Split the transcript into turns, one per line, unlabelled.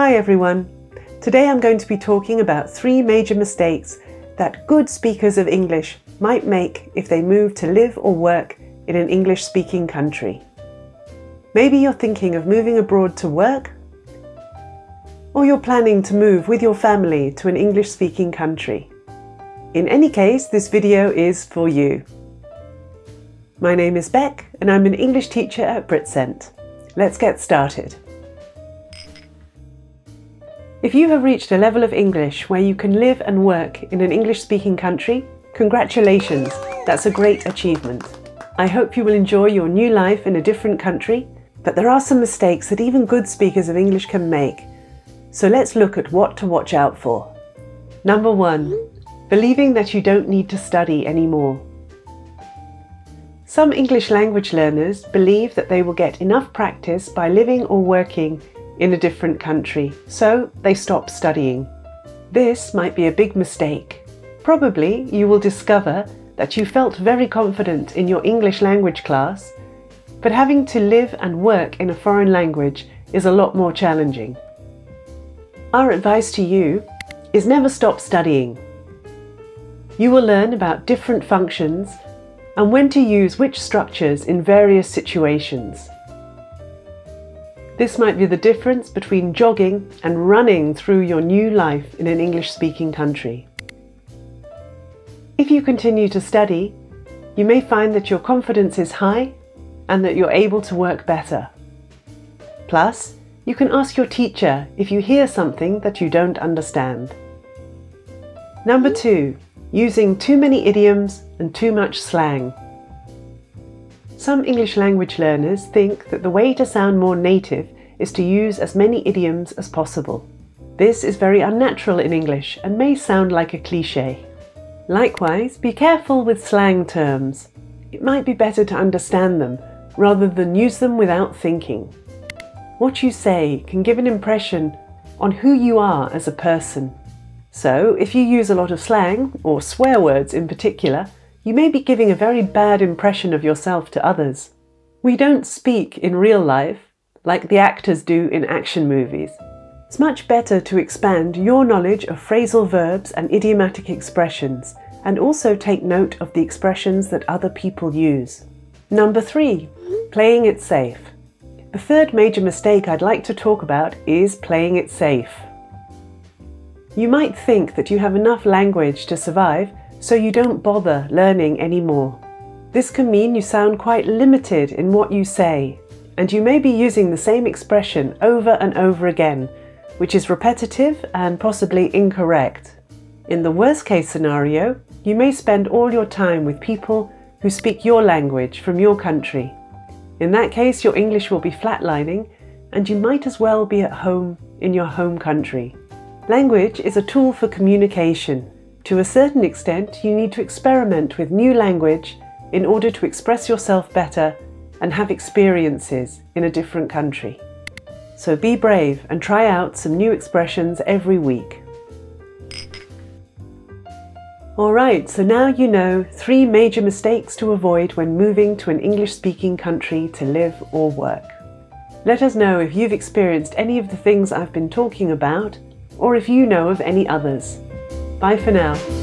Hi everyone. Today I'm going to be talking about three major mistakes that good speakers of English might make if they move to live or work in an English speaking country. Maybe you're thinking of moving abroad to work, or you're planning to move with your family to an English speaking country. In any case, this video is for you. My name is Beck and I'm an English teacher at Britcent. Let's get started. If you have reached a level of English where you can live and work in an English speaking country, congratulations, that's a great achievement. I hope you will enjoy your new life in a different country, but there are some mistakes that even good speakers of English can make. So let's look at what to watch out for. Number one, believing that you don't need to study anymore. Some English language learners believe that they will get enough practice by living or working in a different country, so they stop studying. This might be a big mistake. Probably you will discover that you felt very confident in your English language class, but having to live and work in a foreign language is a lot more challenging. Our advice to you is never stop studying. You will learn about different functions and when to use which structures in various situations. This might be the difference between jogging and running through your new life in an English speaking country. If you continue to study, you may find that your confidence is high and that you're able to work better. Plus, you can ask your teacher if you hear something that you don't understand. Number two, using too many idioms and too much slang. Some English language learners think that the way to sound more native is to use as many idioms as possible. This is very unnatural in English and may sound like a cliche. Likewise, be careful with slang terms. It might be better to understand them rather than use them without thinking. What you say can give an impression on who you are as a person. So, if you use a lot of slang, or swear words in particular, you may be giving a very bad impression of yourself to others. We don't speak in real life like the actors do in action movies. It's much better to expand your knowledge of phrasal verbs and idiomatic expressions and also take note of the expressions that other people use. Number three, playing it safe. The third major mistake I'd like to talk about is playing it safe. You might think that you have enough language to survive so you don't bother learning anymore. This can mean you sound quite limited in what you say, and you may be using the same expression over and over again, which is repetitive and possibly incorrect. In the worst case scenario, you may spend all your time with people who speak your language from your country. In that case, your English will be flatlining and you might as well be at home in your home country. Language is a tool for communication to a certain extent, you need to experiment with new language in order to express yourself better and have experiences in a different country. So be brave and try out some new expressions every week. Alright, so now you know three major mistakes to avoid when moving to an English speaking country to live or work. Let us know if you've experienced any of the things I've been talking about or if you know of any others. Bye for now.